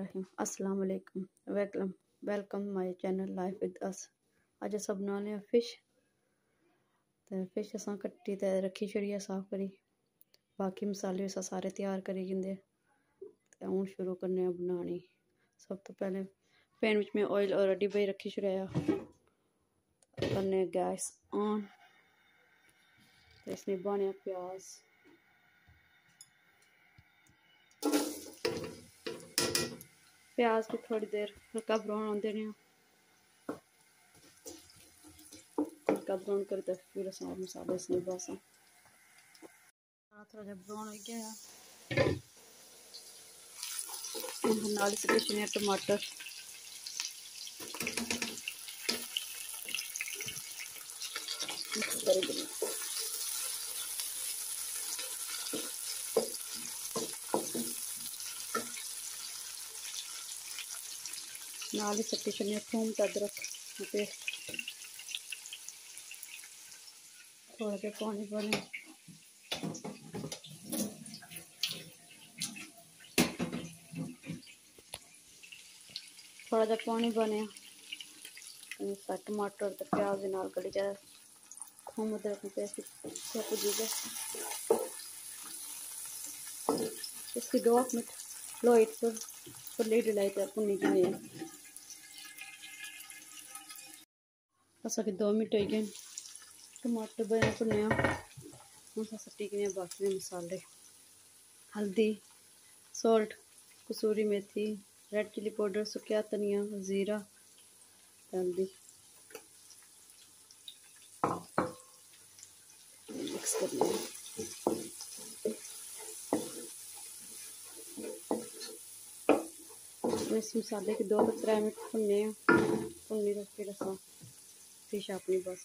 علیکم السلام علیکم۔ Welcome welcome my channel life with us. اج اساں بنانے ہیں فش۔ تے فش اساں کٹی تے رکھی چھڑی صاف کری۔ باقی مسالے اساں سارے تیار کری گندے۔ تے ہن شروع کرنے ہیں بنانی۔ سب تو پہلے پین وچ میں آئل اور ڈبے رکھی چھڑیا کرنے گیس آن۔ تے اس نے پیاز کو تھوڑی دیر ہلکا براؤن آن دینے ہلکا براؤن کر دے پھر اس اور مسالے اس نے باسا تھوڑا جا براؤن ہو گیا نال اس کے ٹماٹر مکس کر دینا نال ہی سٹی چھنے تھوم ادرک پیسٹ تھوڑا جہا پانی پانے تھوڑا جہا پانی بنیا ٹماٹر تے پیاز نال گلی جائے۔ تھوم ادرک پیسٹ سب جی اس کی دو منٹ لو ایٹ پر لیڈ لائی تے پنی جنے کہ دو منٹ ہوئی گئے ٹماٹر بنا بنیا ہوں سٹی گئے باقی مسالے ہلدی سالٹ کسوری میتھی ریڈ چلی پاؤڈر سکیا دھنیا زیرہ ہلدی مکس کرنا اس مسالے کے دو تر منٹ بھننے بھنی تو پھر اصل فش اپنی بس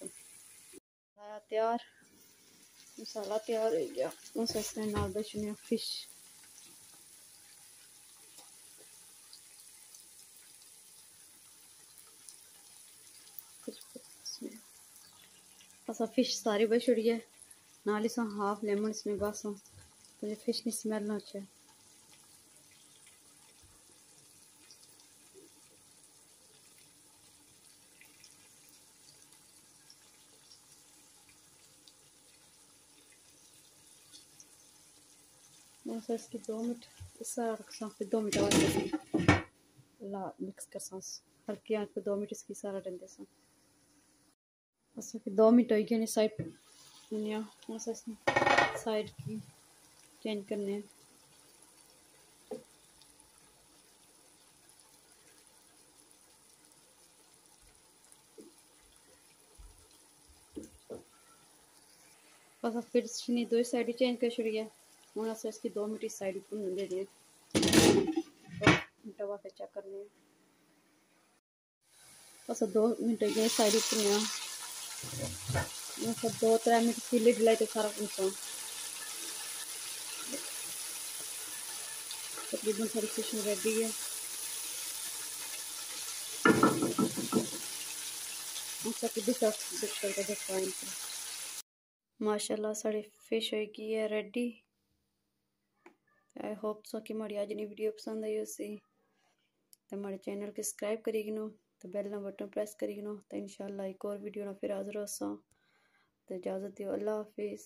مسالہ تیار۔ مسالہ تیار ہو گیا۔ اس اس نال بچنے فش۔ اسا فش ساری بچ چھڑی ہے۔ نال اس ہاف لیمن اس میں بس ہاں۔ مجھے فش کی سمیل نہ اچھے بس اس کی دو منٹ اس طرح رکھساں پھر دو منٹ بعد لا مکس ہلکی آنچ پہ دو منٹ اس کی سارا ڈندے ساں بس پھر دو منٹ ہوئی گئے سائڈ دنیا بس اس نے سائڈ کی چینج کرنے ہیں بس پھر دو سائڈ چینج کر چھڑی ہے ہوں اصل اس کی دو منٹ اس سائڈ بھن دے دیں ٹوا پھر چیک کرنے بس دو منٹ گئے سائڈ بھنیا بس مطلب دو تر منٹ کی لڈ لائی تو سارا پہنچا تقریباً ساری فش ریڈی ہے ماشاء اللہ ساری فش ہوئی کی ہے ریڈی آئی ہوپ سو کہ ماڑی اج دی ویڈیو پسند آئی ہوسی تے ماڑے چینل کو سبسکرائب کری گنو تے بیل نہ بٹن پریس کری گنو تے انشاءاللہ ایک اور ویڈیو نہ پھر حاضر ہوساں تے اجازت دیو اللہ حافظ